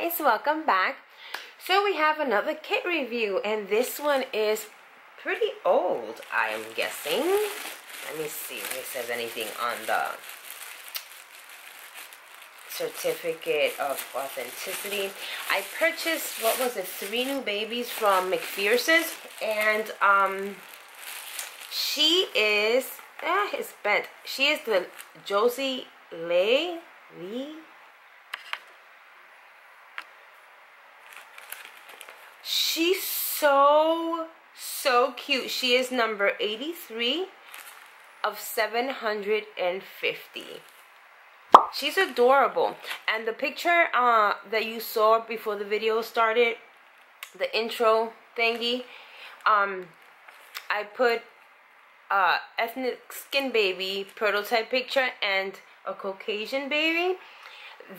guys, welcome back. So we have another kit review and this one is pretty old, I'm guessing. Let me see if it says anything on the certificate of authenticity. I purchased, what was it, three new babies from McPherson's and um, she is, ah, it's bent. She is the Josie Lay, Lee, She's so, so cute. She is number 83 of 750. She's adorable. And the picture uh, that you saw before the video started, the intro thingy, um, I put uh, ethnic skin baby prototype picture and a Caucasian baby.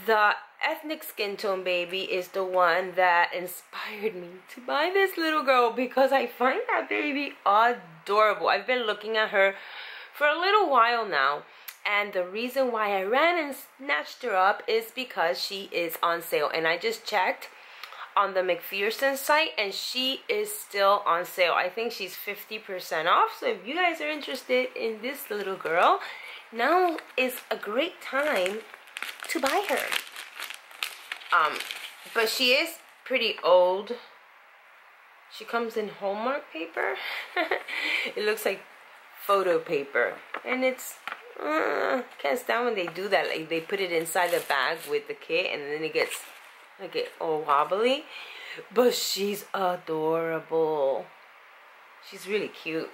The ethnic skin tone baby is the one that inspired me to buy this little girl because I find that baby adorable. I've been looking at her for a little while now and the reason why I ran and snatched her up is because she is on sale and I just checked on the McPherson site and she is still on sale. I think she's 50% off so if you guys are interested in this little girl now is a great time to buy her. Um, but she is pretty old. She comes in Hallmark paper. it looks like photo paper. And it's, uh, can't stand when they do that. Like they put it inside the bag with the kit and then it gets like it all wobbly. But she's adorable. She's really cute.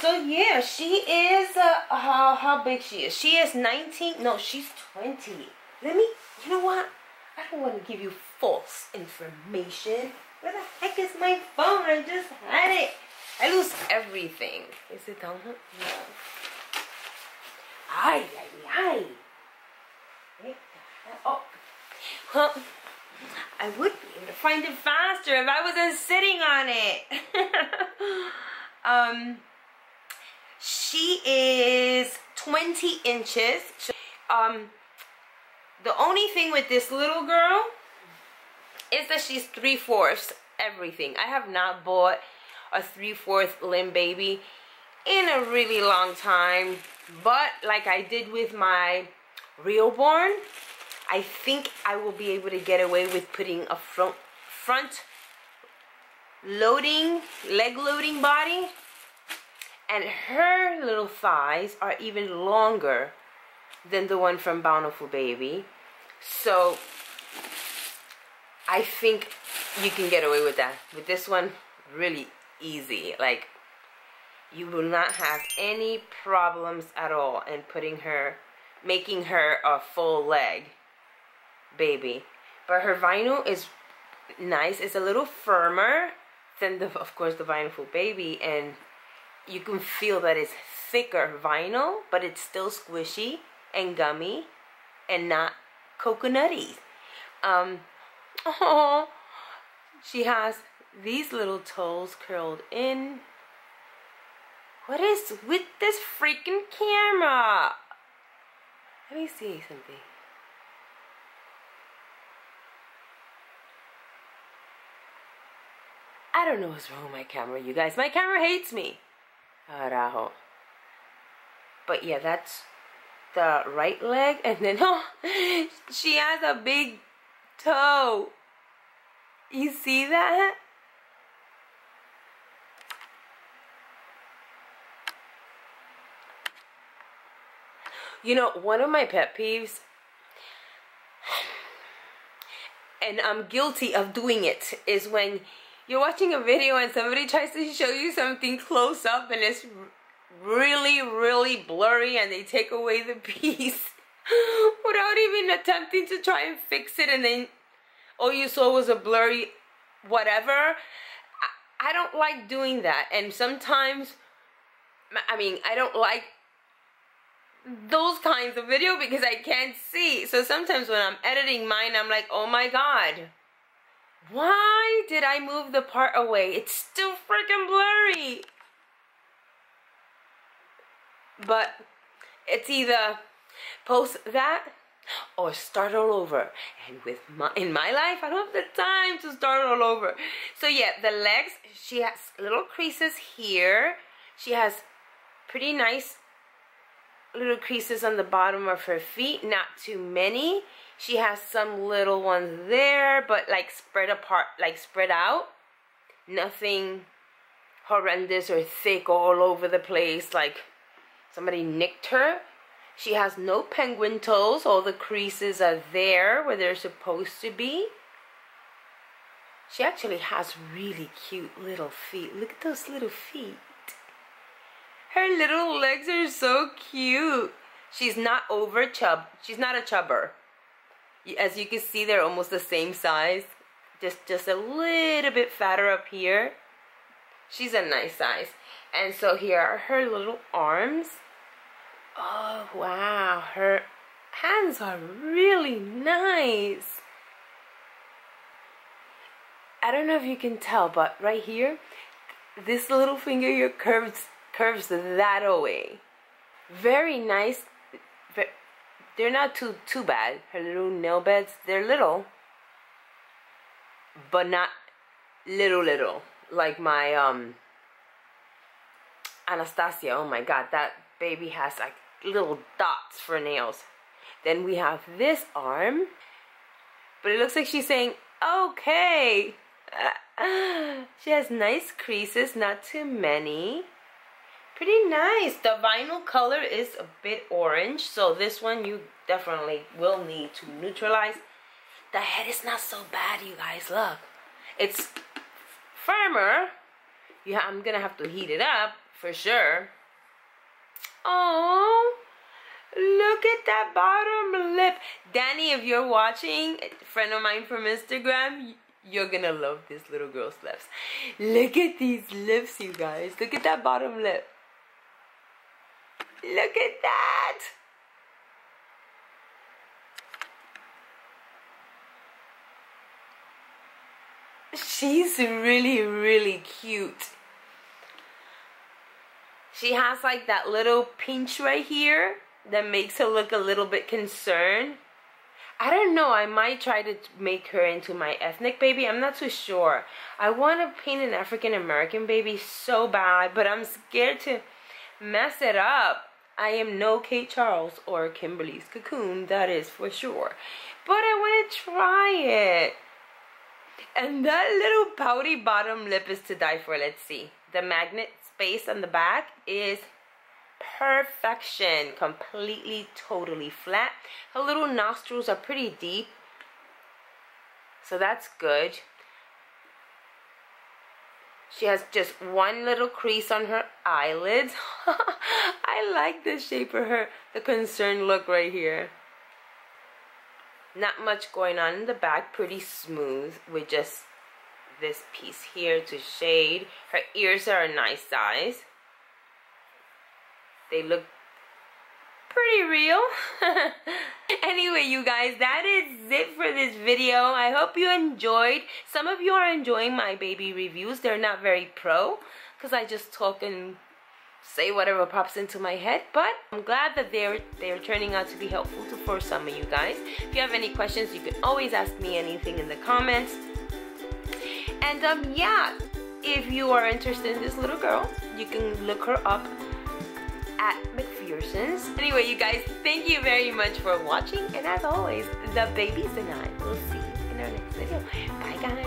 So yeah, she is, uh, how, how big she is. She is 19, no, she's 20. Let me, you know what? I don't want to give you false information. Where the heck is my phone? I just had it. I lose everything. Is it down here? No. Ay, ay, ay. Oh. Well, I would be able to find it faster if I wasn't sitting on it. um, she is 20 inches. Um, the only thing with this little girl is that she's three-fourths everything. I have not bought a three-fourth limb baby in a really long time. But like I did with my Realborn, I think I will be able to get away with putting a front, front loading, leg loading body. And her little thighs are even longer than the one from Bountiful Baby. So I think you can get away with that. With this one, really easy. Like you will not have any problems at all in putting her, making her a full leg baby. But her vinyl is nice. It's a little firmer than the, of course, the Bountiful Baby, and you can feel that it's thicker vinyl, but it's still squishy and gummy and not coconutty. Um, oh, she has these little toes curled in. What is with this freaking camera? Let me see something. I don't know what's wrong with my camera, you guys. My camera hates me. Carajo. But yeah, that's the right leg and then oh, she has a big toe. You see that? You know, one of my pet peeves, and I'm guilty of doing it, is when you're watching a video and somebody tries to show you something close up and it's really, really blurry and they take away the piece without even attempting to try and fix it and then all you saw was a blurry whatever. I, I don't like doing that and sometimes, I mean, I don't like those kinds of video because I can't see. So sometimes when I'm editing mine, I'm like, oh my god. Why did I move the part away? It's still freaking blurry but it's either post that or start all over. And with my, in my life, I don't have the time to start all over. So yeah, the legs, she has little creases here. She has pretty nice little creases on the bottom of her feet, not too many. She has some little ones there, but like spread apart, like spread out. Nothing horrendous or thick all over the place like somebody nicked her. She has no penguin toes. All the creases are there where they're supposed to be. She actually has really cute little feet. Look at those little feet. Her little legs are so cute. She's not over chub. She's not a chubber. As you can see, they're almost the same size. Just, just a little bit fatter up here. She's a nice size. And so here are her little arms. Oh, wow. Her hands are really nice. I don't know if you can tell, but right here, this little finger here curves, curves that away. Very nice. They're not too, too bad. Her little nail beds, they're little, but not little, little. Like my, um, Anastasia. Oh my God, that baby has like little dots for nails. Then we have this arm. But it looks like she's saying, okay. she has nice creases, not too many. Pretty nice. The vinyl color is a bit orange. So this one you definitely will need to neutralize. The head is not so bad, you guys. Look. It's firmer. Yeah, I'm to have to heat it up for sure. Oh, look at that bottom lip. Danny, if you're watching, friend of mine from Instagram, you're gonna love this little girl's lips. Look at these lips, you guys. Look at that bottom lip. Look at that. She's really, really cute. She has like that little pinch right here that makes her look a little bit concerned. I don't know, I might try to make her into my ethnic baby. I'm not too sure. I want to paint an African American baby so bad, but I'm scared to mess it up. I am no Kate Charles or Kimberly's Cocoon, that is for sure. But I want to try it. And that little pouty bottom lip is to die for. Let's see. The magnet space on the back is perfection. Completely, totally flat. Her little nostrils are pretty deep. So that's good. She has just one little crease on her eyelids. I like the shape of her, the concerned look right here. Not much going on in the back, pretty smooth with just this piece here to shade. Her ears are a nice size. They look pretty real. anyway, you guys, that is it for this video. I hope you enjoyed. Some of you are enjoying my baby reviews. They're not very pro because I just talk and say whatever pops into my head but I'm glad that they're they're turning out to be helpful to for some of you guys if you have any questions you can always ask me anything in the comments and um, yeah, if you are interested in this little girl, you can look her up at McPherson's. Anyway, you guys, thank you very much for watching. And as always, the babies and I will see you in our next video. Bye, guys.